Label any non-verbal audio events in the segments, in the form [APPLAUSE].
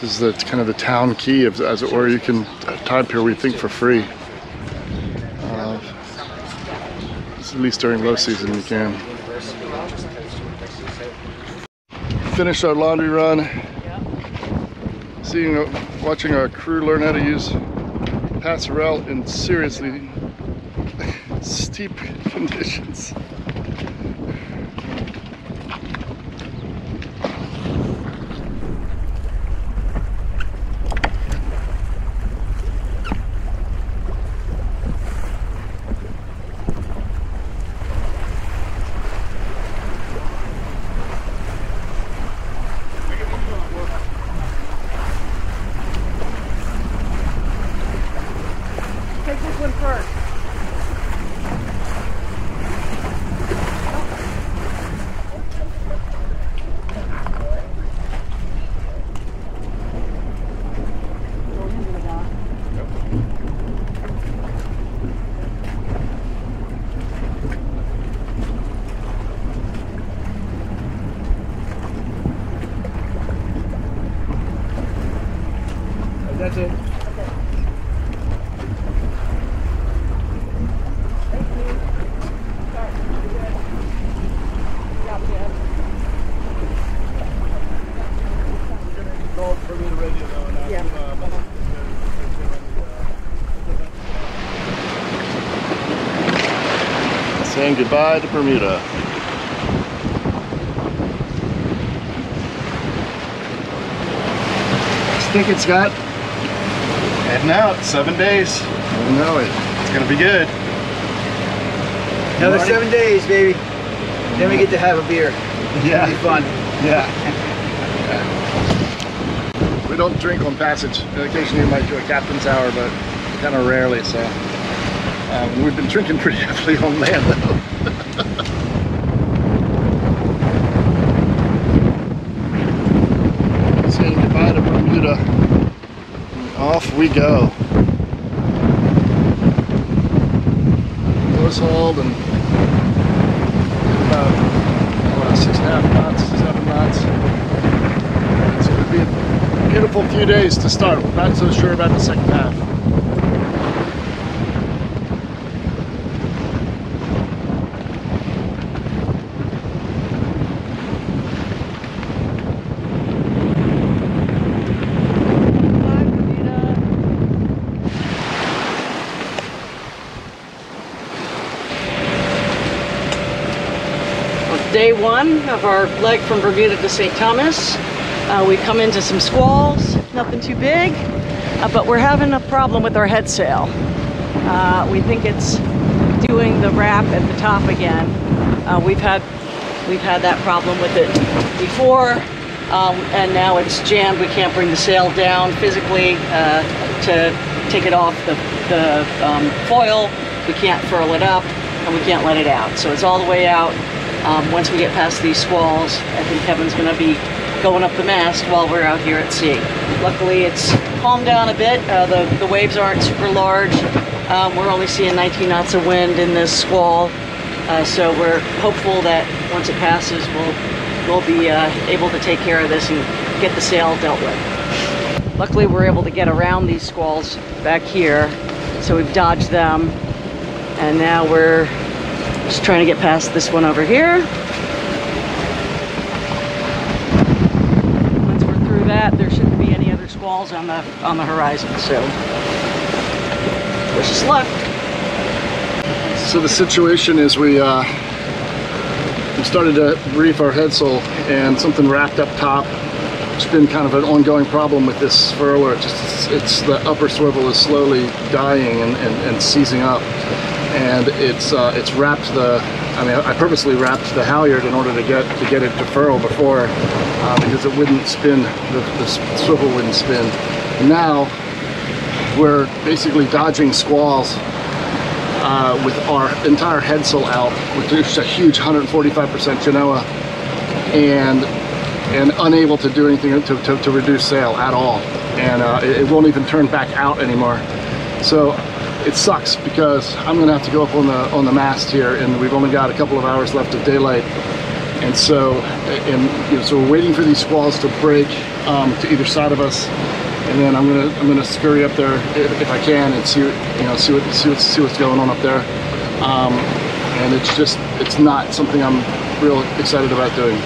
This is the kind of the town quay, of, as it were. You can time here we think for free. Uh, at least during low season you can. Finished our laundry run. Seeing, watching our crew learn how to use Passerelle in seriously [LAUGHS] steep [LAUGHS] conditions. That's it. Saying goodbye to Bermuda. Stick it, Scott. Heading out, seven days. I know it. It's gonna be good. Another seven days, baby. Then we get to have a beer. Yeah. Be fun. Yeah. [LAUGHS] we don't drink on passage. Occasionally we might do a captain's hour, but kind of rarely, so. Um, we've been drinking pretty [LAUGHS] heavily on land though. Saying goodbye to Bermuda. Off we go. Close hauled and about oh, what, six and a half knots, seven knots. It's going to be a beautiful few days to start. We're not so sure about the second half. Day one of our leg from Bermuda to St. Thomas. Uh, we come into some squalls, nothing too big, uh, but we're having a problem with our head sail. Uh, we think it's doing the wrap at the top again. Uh, we've had we've had that problem with it before, um, and now it's jammed. We can't bring the sail down physically uh, to take it off the, the um, foil. We can't furl it up, and we can't let it out. So it's all the way out. Um, once we get past these squalls, I think Kevin's going to be going up the mast while we're out here at sea. Luckily, it's calmed down a bit. Uh, the, the waves aren't super large. Um, we're only seeing 19 knots of wind in this squall. Uh, so we're hopeful that once it passes, we'll, we'll be uh, able to take care of this and get the sail dealt with. Luckily, we're able to get around these squalls back here. So we've dodged them. And now we're just trying to get past this one over here. Once we're through that, there shouldn't be any other squalls on the on the horizon. So wish us luck. So the situation is we uh, we started to reef our headsail and something wrapped up top. It's been kind of an ongoing problem with this furler. It just it's, it's the upper swivel is slowly dying and, and, and seizing up, and it's uh, it's wrapped the. I mean, I purposely wrapped the halyard in order to get to get it to furl before, uh, because it wouldn't spin. The, the swivel wouldn't spin. And now we're basically dodging squalls uh, with our entire headsail out, which is a huge 145% Genoa, and and unable to do anything to, to, to reduce sail at all. And uh, it, it won't even turn back out anymore. So it sucks because I'm gonna have to go up on the on the mast here and we've only got a couple of hours left of daylight And so, and you know, so we're waiting for these squalls to break um, to either side of us, and then I'm gonna I'm gonna scurry up there if, if I can and see you know see what see see what's going on up there. Um, and it's just it's not something I'm real excited about doing.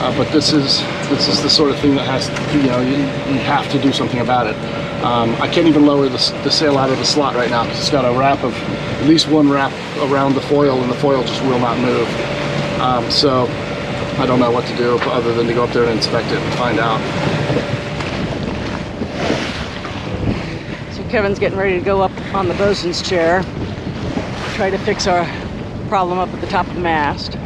Uh, but this is this is the sort of thing that has you know you, you have to do something about it. Um, I can't even lower the, the sail out of the slot right now because it's got a wrap of at least one wrap around the foil and the foil just will not move. Um, so I don't know what to do other than to go up there and inspect it and find out. So Kevin's getting ready to go up on the bosun's chair, try to fix our problem up at the top of the mast.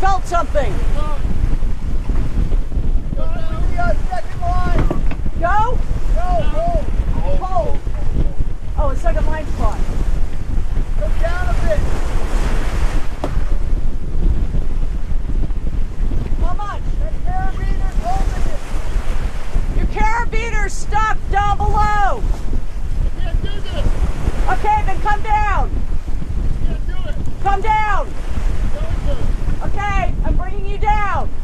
Felt something. Go? Go, go. Hold. Oh, it's like a line spot. Go down a bit. How much? That carabiner holds it! Your carabiner's stuck down below. Yeah, do this. Okay, then come down. Yeah, do it. Come down. Okay, I'm bringing you down.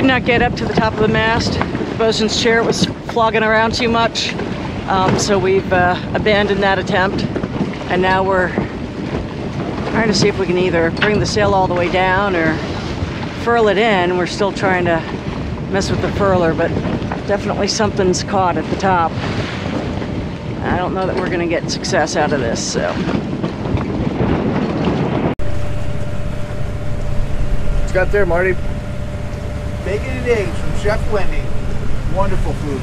could not get up to the top of the mast. The bosun's chair was flogging around too much, um, so we've uh, abandoned that attempt. And now we're trying to see if we can either bring the sail all the way down or furl it in. We're still trying to mess with the furler, but definitely something's caught at the top. I don't know that we're going to get success out of this, so. What's got there, Marty? Bacon and eggs from Chef Wendy. Wonderful food.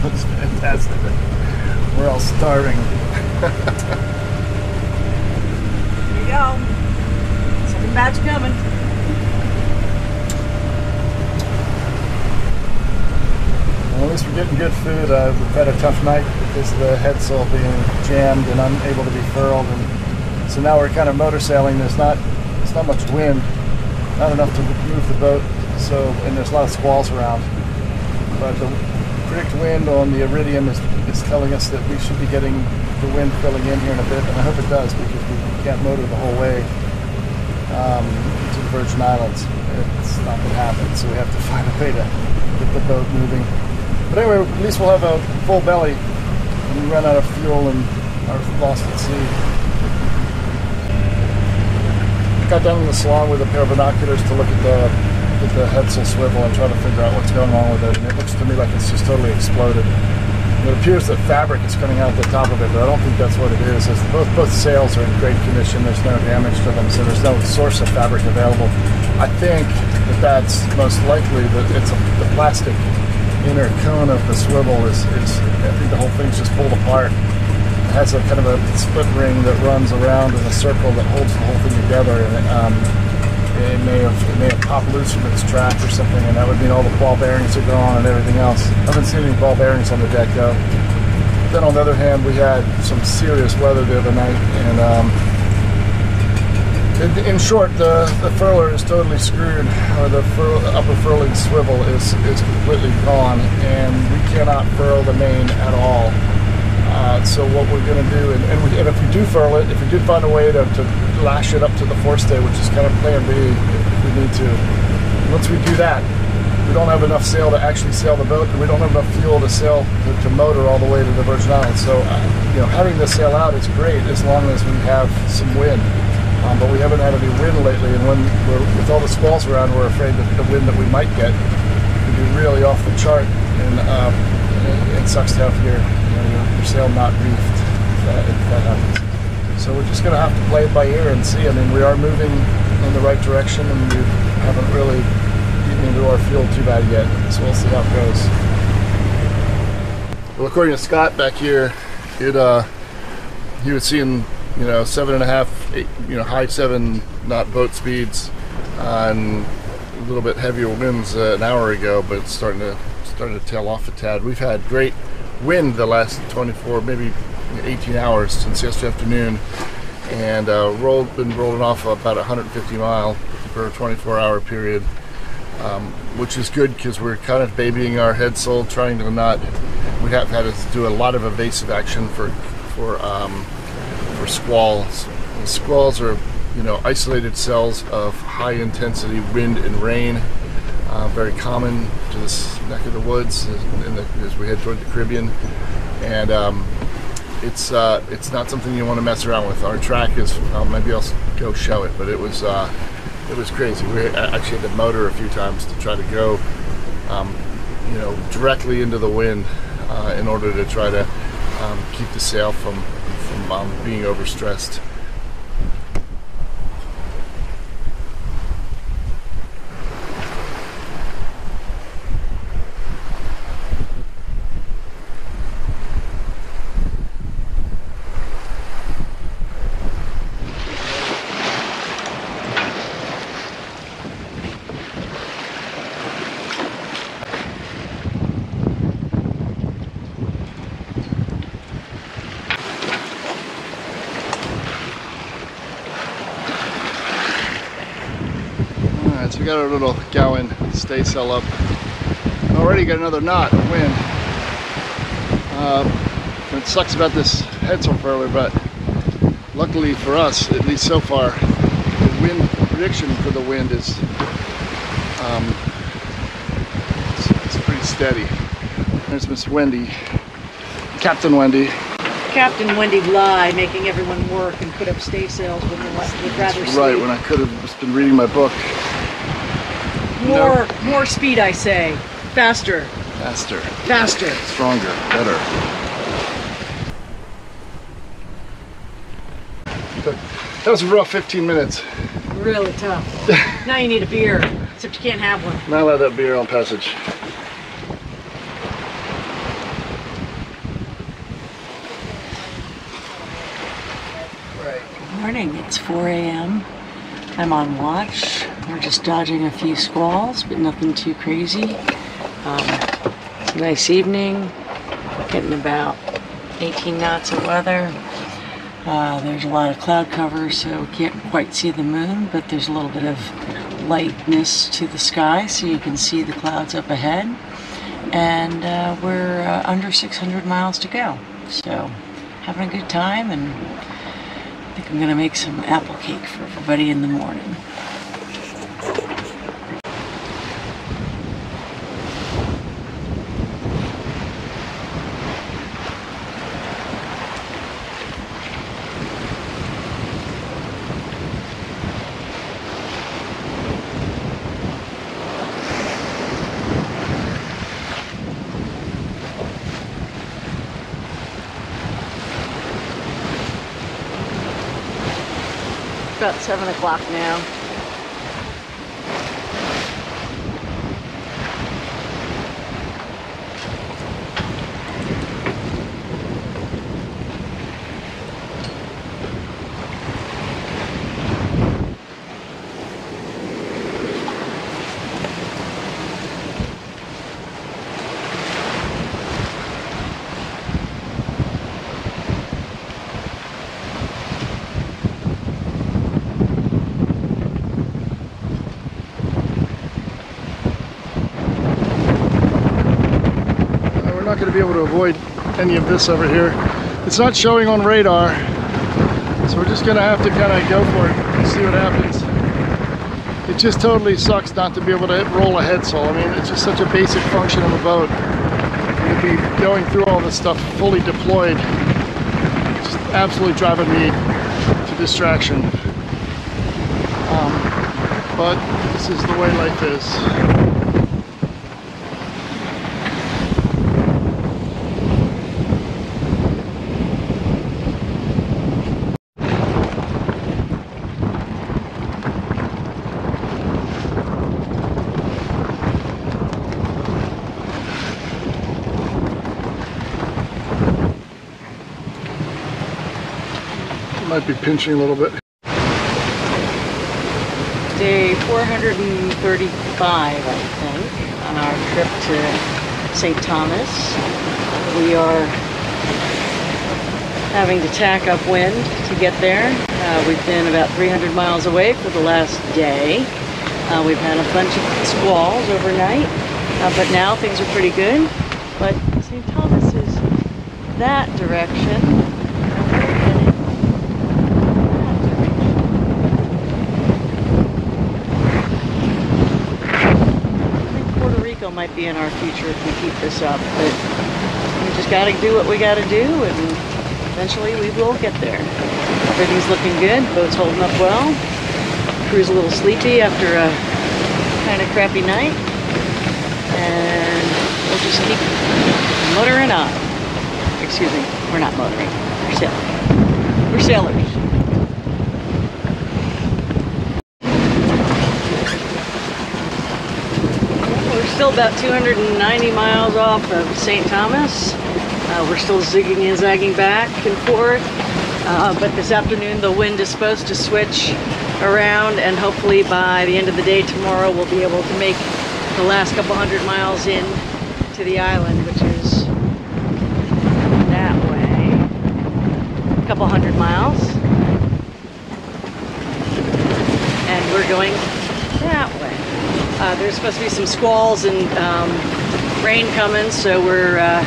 That's [LAUGHS] fantastic. We're all starving. Here you go. Second batch coming. Well, at least we're getting good food. Uh, we've had a tough night because of the head sail being jammed and unable to be furled, and so now we're kind of motor sailing. There's not there's not much wind, not enough to move the boat. So and there's a lot of squalls around. But the PredictWind on the Iridium is, is telling us that we should be getting the wind filling in here in a bit, and I hope it does because we can't motor the whole way um, to the Virgin Islands. It's not going to happen, so we have to [LAUGHS] find a way to get the boat moving. But anyway, at least we'll have a full belly when we run out of fuel and are lost at sea. I got down in the salon with a pair of binoculars to look at the at the headsail swivel and try to figure out what's going on with it. And it looks to me like it's just totally exploded. And it appears that fabric is coming out the top of it, but I don't think that's what it is. Both both sails are in great condition. There's no damage to them, so there's no source of fabric available. I think that that's most likely that it's a, the plastic inner cone of the swivel is, is I think the whole thing's just pulled apart. It has a kind of a split ring that runs around in a circle that holds the whole thing together, and um, it may have it may have popped loose from its track or something, and that would mean all the ball bearings are gone and everything else. I haven't seen any ball bearings on the deck though. Then on the other hand, we had some serious weather the other night, and um, in, in short, the, the furler is totally screwed, or the fur, upper furling swivel is, is completely gone, and we cannot furl the main at all. Uh, so what we're going to do, and, and, we, and, if we do furl it, if we did find a way to, to lash it up to the forestay, which is kind of plan B if we need to, once we do that, we don't have enough sail to actually sail the boat, and we don't have enough fuel to sail to, to motor all the way to the Virgin Islands. So, you know, having the sail out is great as long as we have some wind. Um, but we haven't had any wind lately, and when with all the squalls around, we're afraid that the wind that we might get could be really off the chart, and um, it, it, sucks to have your, you know, your, your sail not reefed if that, if that happens. So we're just going to have to play it by ear and see. I mean, we are moving in the right direction, and we haven't really eaten into our fuel too bad yet. So we'll see how it goes. Well, according to Scott back here, it uh, he was seeing you know, seven and a half, eight, you know, high seven knot boat speeds, uh, and a little bit heavier winds uh, an hour ago, but it's starting to starting to tail off a tad. We've had great wind the last 24, maybe 18 hours since yesterday afternoon, and uh, rolled been rolling off about 150 mile per 24 hour period. Um, which is good because we're kind of babying our head sail, trying to not. We have had to do a lot of evasive action for for um, for squalls. And squalls are, you know, isolated cells of high intensity wind and rain. Uh, very common to this neck of the woods the, as we head toward the Caribbean, and um, it's uh, it's not something you want to mess around with. Our track is maybe I'll go show it, but it was uh, it was crazy. We actually had to motor a few times to try to go, um, you know, directly into the wind uh, in order to try to um, keep the sail from from um, being overstressed. so we got our little Gowan staysail up. Already got another knot of wind. Uh, it sucks about this headsail furler, but luckily for us, at least so far, the wind prediction for the wind is um, it's, it's pretty steady. There's Miss Wendy, Captain Wendy. Captain Wendy Bly making everyone work and put up staysails when they would rather That's sleep. right, when I could have just been reading my book. More, No. more speed, I say. Faster, Faster, faster. stronger, better. That was a rough 15 minutes. Really tough. [LAUGHS] now you need a beer, except you can't have one. Not allowed that beer on passage. Good morning, it's 4 a.m. I'm on watch. We're just dodging a few squalls, but nothing too crazy. Um, it's a nice evening, getting about 18 knots of weather. Uh, there's a lot of cloud cover, so we can't quite see the moon, but there's a little bit of lightness to the sky, so you can see the clouds up ahead. And uh, we're uh, under 600 miles to go, so having a good time and I think I'm gonna make some apple cake for everybody in the morning. About seven o'clock now. Be able to avoid any of this over here. It's not showing on radar, so we're just to have to kind of go for it and see what happens. It just totally sucks not to be able to roll a head. I mean, it's just such a basic function of a boat. To be going through all this stuff fully deployed, just absolutely driving me to distraction. Um, but this is the way life is. Might be pinching a little bit. Day 435, I think, on our trip to St. Thomas. We are having to tack up wind to get there. Uh, we've been about 300 miles away for the last day. Uh, we've had a bunch of squalls overnight, uh, but now things are pretty good. But St. Thomas is that direction. and we're heading that direction. I think Puerto Rico might be in our future if we keep this up, but we just got to do what we got to do, and eventually we will get there. Everything's looking good. Boat's holding up well. Crew's a little sleepy after a kind of crappy night, and we'll just keep motoring on. Excuse me, we're not motoring. We're sailing. We're sailors. We're still about 290 miles off of St. Thomas. Uh, we're still zigging and zagging back and forth. Uh, but this afternoon, the wind is supposed to switch around, and hopefully by the end of the day tomorrow, we'll be able to make the last couple hundred miles in to the island, which is that way. A couple hundred miles. And we're going. Uh, there's supposed to be some squalls and um, rain coming, so we're uh,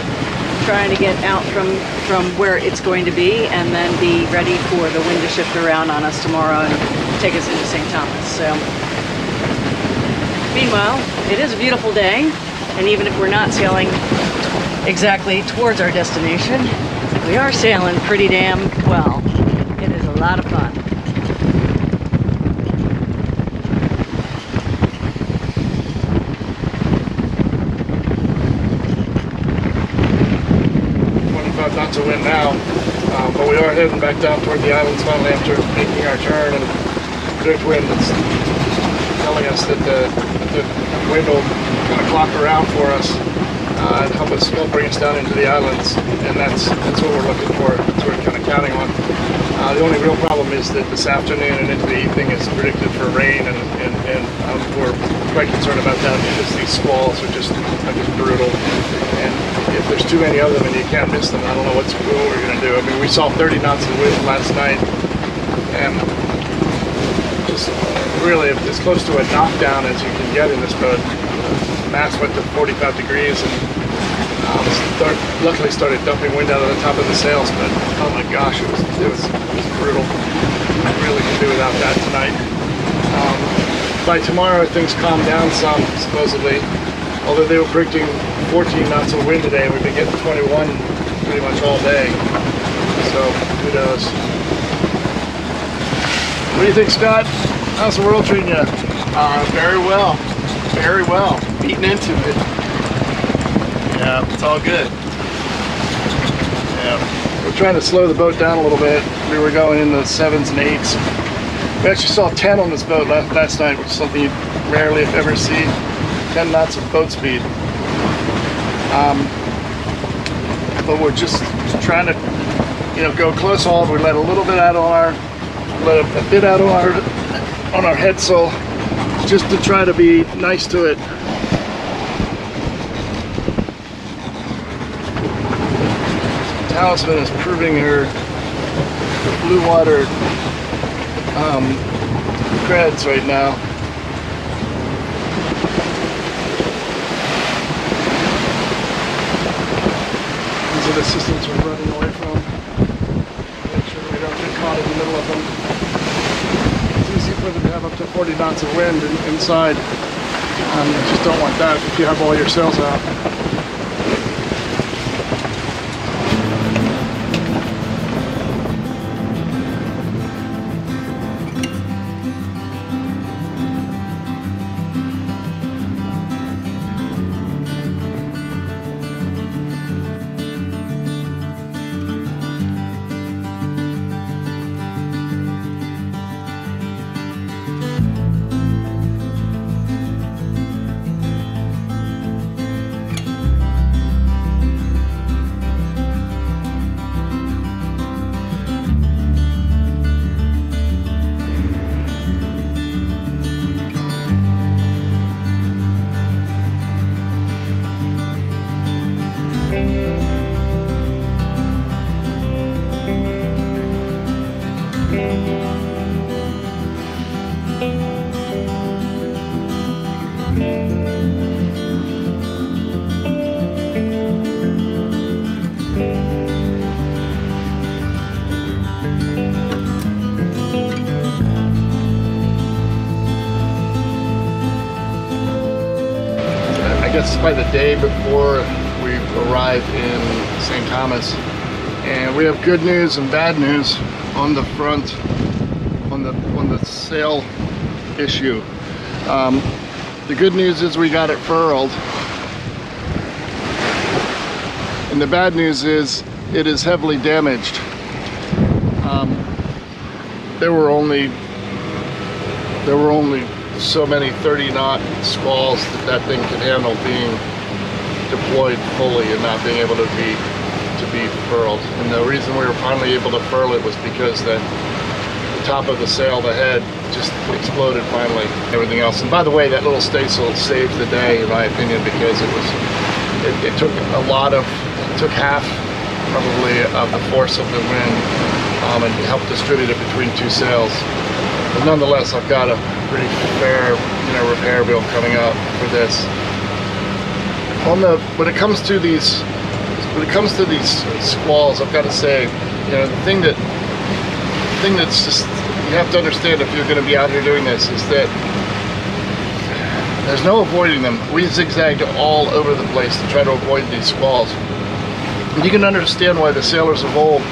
trying to get out from, from where it's going to be and then be ready for the wind to shift around on us tomorrow and take us into St. Thomas. So, meanwhile, it is a beautiful day, and even if we're not sailing exactly towards our destination, we are sailing pretty damn well. It is a lot of fun. Twenty-five knots of wind now, um, but we are heading back down toward the islands finally after making our turn and PredictWind that's telling us that the, the wind will kind of clock around for us uh, and help us bring us down into the islands, and that's that's what we're looking for. That's what we're kind of counting on. Uh, the only real problem is that this afternoon and into the evening is predicted for rain, and, and, and um, we're quite concerned about that because these squalls are just are just brutal. And if there's too many of them and you can't miss them, I don't know what's what we're going to do. I mean, we saw 30 knots of wind last night, and just really as close to a knockdown as you can get in this boat. Mast went to 45 degrees and start, luckily started dumping wind out of the top of the sails, but oh my gosh, it was, it was, it was brutal. I really could do without that tonight. Um, by tomorrow, things calm down some, supposedly. Although they were predicting 14 knots of wind today, we've been getting 21 pretty much all day. So, who knows? What do you think, Scott? How's the world treating you? Uh, very well. Very well. Beating into it. It's all good. Yeah. We're trying to slow the boat down a little bit. We were going in the sevens and eights. We actually saw 10 on this boat last, last night, which is something you rarely, ever, see. 10 knots of boat speed. Um, but we're just trying to, you know, go close haul. We let a little bit out on our, let a, a bit out on our, on our head sail, just to try to be nice to it. Talisman is proving her blue water um, creds right now. These are the systems we're running away from. Make sure we don't get caught in the middle of them. It's easy for them to have up to 40 knots of wind in, inside. Um, you just don't want that if you have all your sails out. The day before we arrive in St. Thomas. And we have good news and bad news on the front, on the on the sail issue. Um, the good news is we got it furled. And the bad news is it is heavily damaged. Um, there were only there were only so many 30 knot squalls that that thing could handle being deployed fully and not being able to be to be furled. And the reason we were finally able to furl it was because the, the top of the sail, the head, just exploded finally. Everything else. And by the way, that little staysail saved the day, in my opinion, because it was it, it took a lot of it took half probably of the force of the wind um, and helped distribute it between two sails. But nonetheless, I've got a pretty fair, you know, repair bill coming up for this. On the when it comes to these when it comes to these squalls, I've got to say, you know, the thing that the thing that's just you have to understand if you're going to be out here doing this is that there's no avoiding them. We zigzagged all over the place to try to avoid these squalls. You can understand why the sailors of old,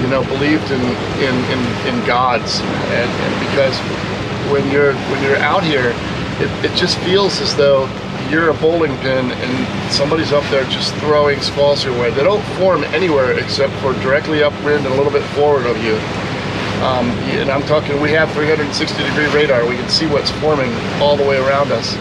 you know, believed in in, in, in gods, and, and because when you're when you're out here, it, it just feels as though you're a bowling pin and somebody's up there just throwing squalls your way. They don't form anywhere except for directly upwind and a little bit forward of you. Um, and I'm talking, we have 360 degree radar. We can see what's forming all the way around us.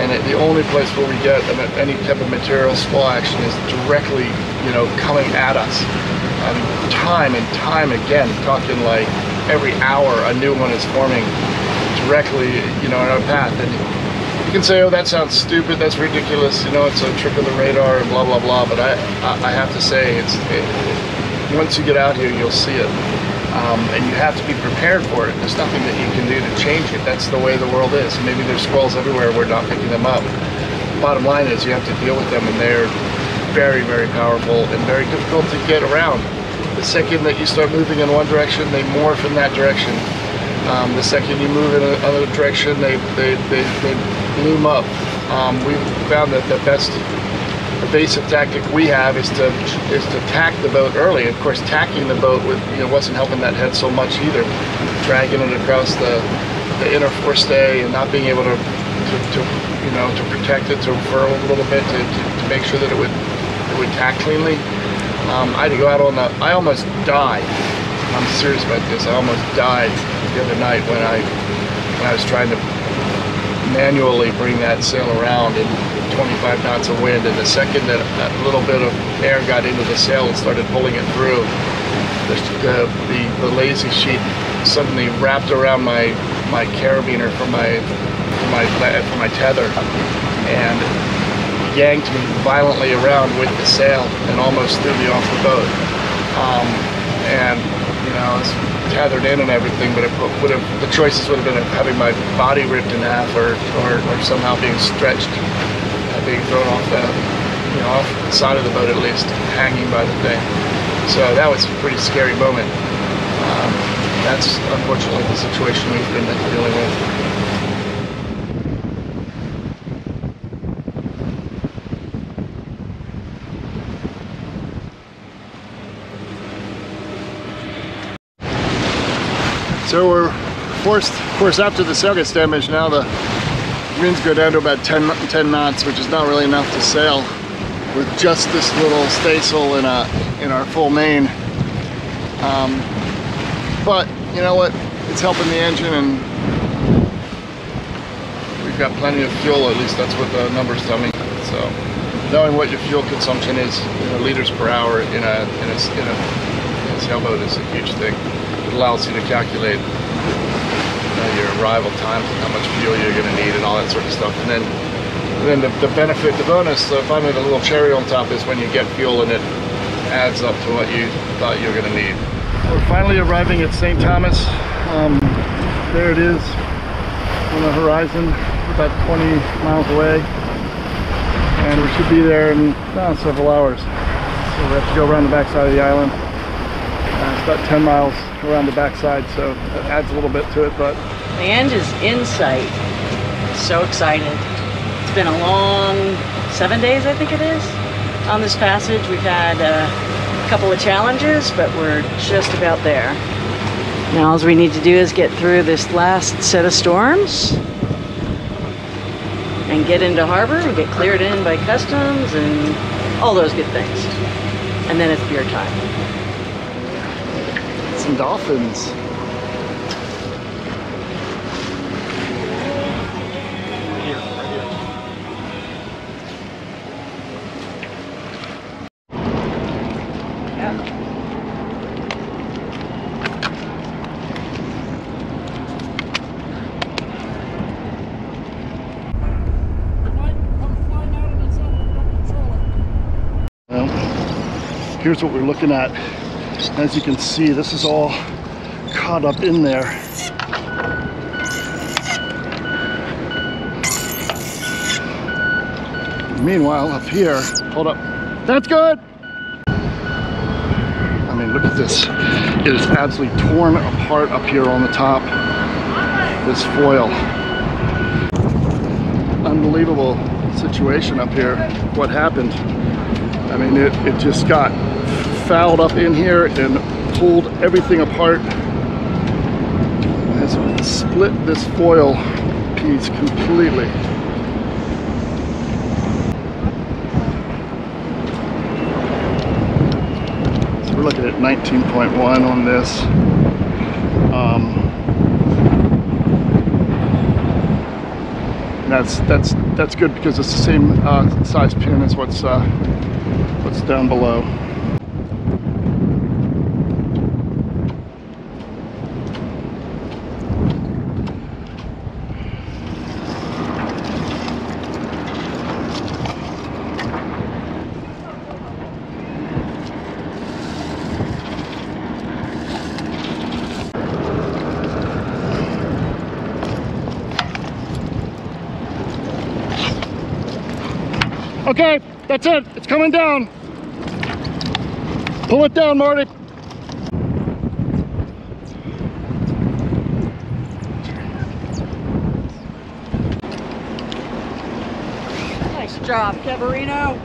And it, the only place where we get any type of material squall action is directly, you know, coming at us. Um, time and time again, talking like every hour a new one is forming directly, you know, in our path. And you can say, oh, that sounds stupid, that's ridiculous, you know, it's a trick of the radar and blah, blah, blah. But I, I, I have to say, it's it, once you get out here, you'll see it. Um, and you have to be prepared for it. There's nothing that you can do to change it. That's the way the world is. Maybe there's squalls everywhere, we're not picking them up. Bottom line is you have to deal with them and they're very, very powerful and very difficult to get around. The second that you start moving in one direction, they morph in that direction. Um, the second you move in another direction, they, they, they, they bloom up. Um, we found that the best evasive tactic we have is to is to tack the boat early. Of course, tacking the boat with you know wasn't helping that head so much either. Dragging it across the the inner forestay and not being able to to, to you know to protect it to furl a little bit to, to, to make sure that it would it would tack cleanly. Um, I had to go out on the. I almost died. I'm serious about this. I almost died the other night when I when I was trying to manually bring that sail around in 25 knots of wind. And the second that a little bit of air got into the sail and started pulling it through, the, the, the, the lazy sheet suddenly wrapped around my, my carabiner for my, for my, for my tether and yanked me violently around with the sail and almost threw me off the boat. Um, and, you know, I was tethered in and everything, but it would have, the choices would have been having my body ripped in half or, or, or somehow being stretched, uh, being thrown off the, you know, off the side of the boat at least, hanging by the thing. So that was a pretty scary moment. Um, that's unfortunately the situation we've been dealing with. So we're forced, of course, after the sail gets damaged, now the winds go down to about 10, 10 knots, which is not really enough to sail with just this little staysail in, a, in our full main. Um, but you know what? It's helping the engine and we've got plenty of fuel, at least that's what the numbers tell me. So knowing what your fuel consumption is in a liters per hour in a, in a, in a sailboat is a huge thing. Allows you to calculate you know, your arrival times and how much fuel you're going to need and all that sort of stuff. And then, and then the, the benefit, the bonus, the finally the little cherry on top is when you get fuel and it adds up to what you thought you were going to need. We're finally arriving at St. Thomas. Um, there it is on the horizon, about 20 miles away. And we should be there in uh, several hours. So we have to go around the backside of the island. Uh, it's about 10 miles around the backside, so it adds a little bit to it, but The end is sight. So excited. It's been a long seven days, I think it is, on this passage. We've had a couple of challenges, but we're just about there. Now all we need to do is get through this last set of storms and get into harbor and get cleared in by customs and all those good things. And then it's beer time. some dolphins. Might come flying out of its own controller. Well, here's what we're looking at. As you can see, this is all caught up in there. Meanwhile, up here, hold up. That's good. I mean, look at this. It is absolutely torn apart up here on the top. This foil. Unbelievable situation up here. What happened? I mean, it, it just got fouled up in here and pulled everything apart has split this foil piece completely. So we're looking at 19.1 on this. Um, that's that's that's good because it's the same uh, size pin as what's uh, what's down below. That's it. It's coming down. Pull it down, Marty. Nice job, Cavarino.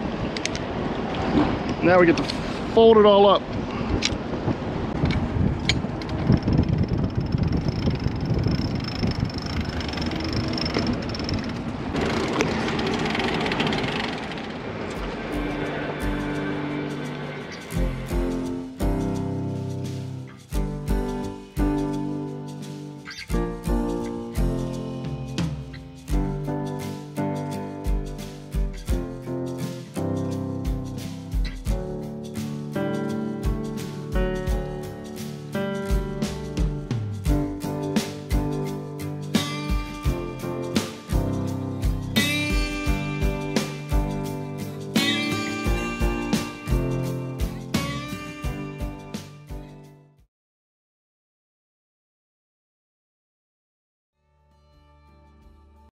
Now we get to fold it all up.